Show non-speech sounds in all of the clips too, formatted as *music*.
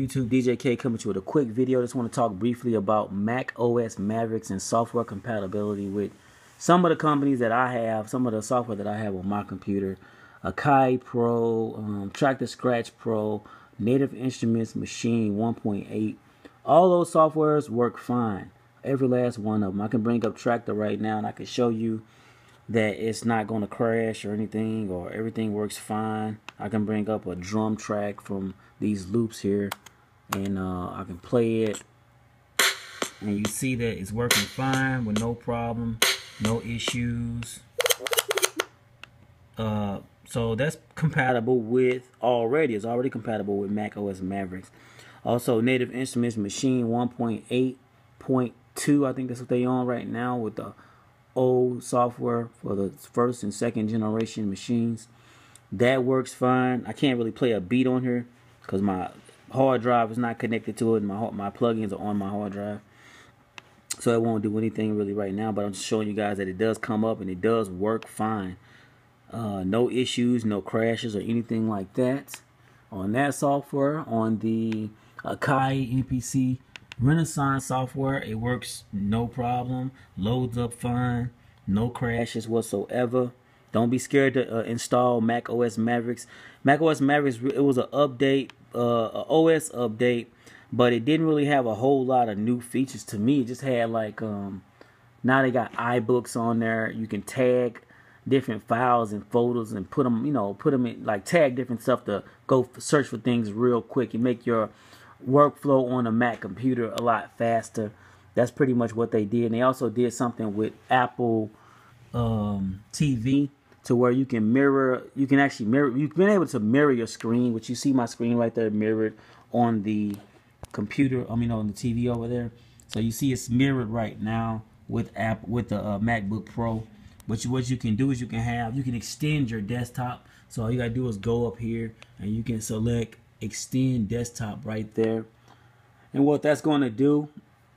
YouTube? DJ K coming to you with a quick video. Just want to talk briefly about Mac OS Mavericks and software compatibility with some of the companies that I have, some of the software that I have on my computer. Akai Pro, um, Traktor Scratch Pro, Native Instruments Maschine 1.8. All those softwares work fine. Every last one of them. I can bring up Traktor right now and I can show you that it's not going to crash or anything or everything works fine. I can bring up a drum track from these loops here and uh, I can play it. And you see that it's working fine with no problem no issues. Uh, so that's compatible with already. It's already compatible with Mac OS Mavericks. Also Native Instruments Maschine 1.8.2 I think that's what they on right now with the old software for the first and second generation machines. That works fine. I can't really play a beat on here because my hard drive is not connected to it. My my plugins are on my hard drive, so it won't do anything really right now. But I'm just showing you guys that it does come up and it does work fine. Uh, no issues, no crashes or anything like that on that software. On the Akai MPC Renaissance software, it works no problem. Loads up fine. No crashes whatsoever. Don't be scared to uh, install Mac OS Mavericks. Mac OS Mavericks, it was an update uh, OS update, but it didn't really have a whole lot of new features to me. It just had like um, now they got iBooks on there. You can tag different files and folders and put them, you know, put them in like tag different stuff to go search for things real quick and make your workflow on a Mac computer a lot faster. That's pretty much what they did. And they also did something with Apple um, TV to where you can mirror, you can actually mirror, you've been able to mirror your screen, which you see my screen right there mirrored on the computer, I mean on the TV over there. So you see it's mirrored right now with app with the uh, MacBook Pro. But you, what you can do is you can have, you can extend your desktop. So all you gotta do is go up here and you can select extend desktop right there. And what that's going to do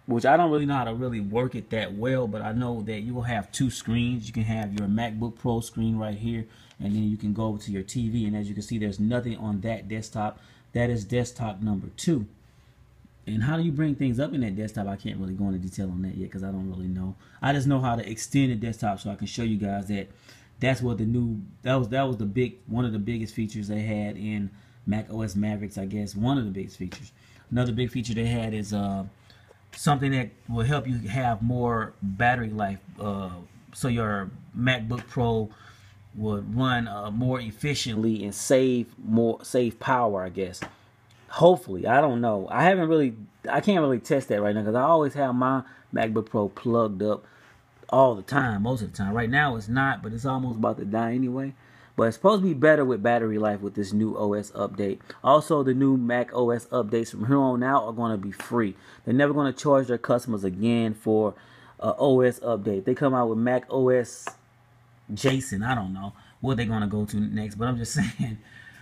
which I don't really know how to really work it that well, but I know that you will have two screens. You can have your MacBook Pro screen right here, and then you can go to your TV, and as you can see, there's nothing on that desktop. That is desktop number two. And how do you bring things up in that desktop? I can't really go into detail on that yet because I don't really know. I just know how to extend the desktop so I can show you guys that that's what the new that was that was the big one of the biggest features they had in Mac OS Mavericks, I guess. One of the biggest features. Another big feature they had is uh something that will help you have more battery life. Uh, so your MacBook Pro would run uh, more efficiently and save more save power, I guess. Hopefully, I don't know. I haven't really, I can't really test that right now because I always have my MacBook Pro plugged up all the time, most of the time. Right now, it's not, but it's almost about to die anyway. But it's supposed to be better with battery life with this new OS update. Also, the new Mac OS updates from here on out are going to be free. They're never going to charge their customers again for uh, OS update. They come out with Mac OS Jason. I don't know what they're going to go to next, but I'm just *laughs* saying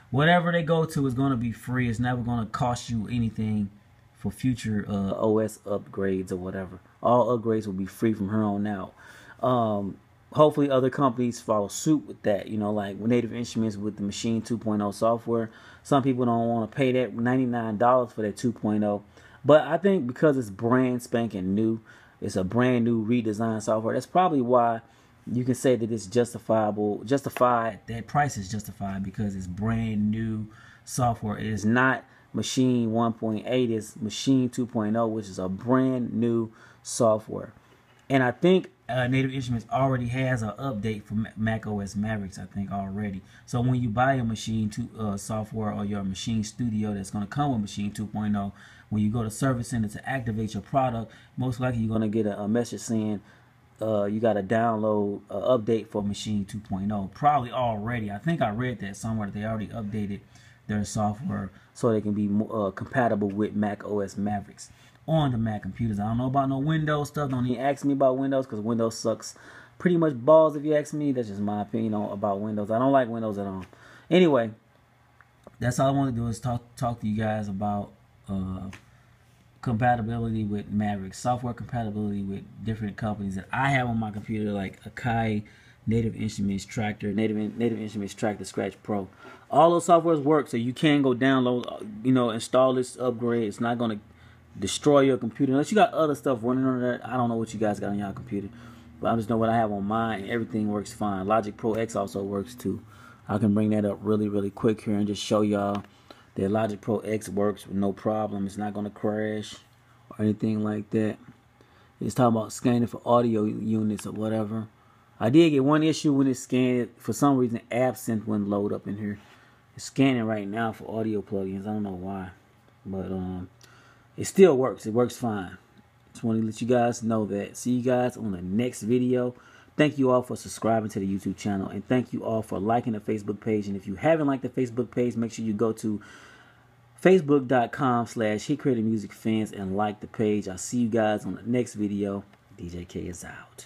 whatever they go to is going to be free. It's never going to cost you anything for future uh, OS upgrades or whatever. All upgrades will be free from here on out. Um, hopefully other companies follow suit with that. You know, like Native Instruments with the Maschine 2.0 software. Some people don't want to pay that $99 for that 2.0. But I think because it's brand spanking new, it's a brand new redesigned software. That's probably why you can say that it's justifiable, justified, that price is justified because it's brand new software. It is not Maschine 1.8, it's Maschine 2.0, which is a brand new software. And I think uh, Native Instruments already has an update for Mac OS Mavericks, I think, already. So when you buy a Maschine two, uh, software or your Maschine Studio that's going to come with Maschine 2.0, when you go to Service Center to activate your product, most likely you're going to get a, a message saying uh, you got to download an update for Machine 2.0. Probably already. I think I read that somewhere that they already updated their software so they can be uh, compatible with Mac OS Mavericks on the Mac computers. I don't know about no Windows stuff. Don't even ask me about Windows because Windows sucks pretty much balls if you ask me. That's just my opinion on, about Windows. I don't like Windows at all. Anyway, that's all I want to do is talk talk to you guys about uh, compatibility with Maverick, software compatibility with different companies that I have on my computer like Akai, Native Instruments Traktor, Native Native Instruments Traktor Scratch Pro. All those softwares work, so you can go download, uh, you know, install this upgrade. It's not gonna destroy your computer unless you got other stuff running on that. I don't know what you guys got on your computer, but I just know what I have on mine. Everything works fine. Logic Pro X also works too. I can bring that up really, really quick here and just show y'all that Logic Pro X works with no problem. It's not gonna crash or anything like that. It's talking about scanning for audio units or whatever. I did get one issue when it scanned. For some reason, Absynth wouldn't load up in here. It's scanning right now for audio plugins. I don't know why, but um, it still works. It works fine. Just want to let you guys know that. See you guys on the next video. Thank you all for subscribing to the YouTube channel, and thank you all for liking the Facebook page. And if you haven't liked the Facebook page, make sure you go to facebook.com slash hit creator music fans and like the page i'll see you guys on the next video dj k is out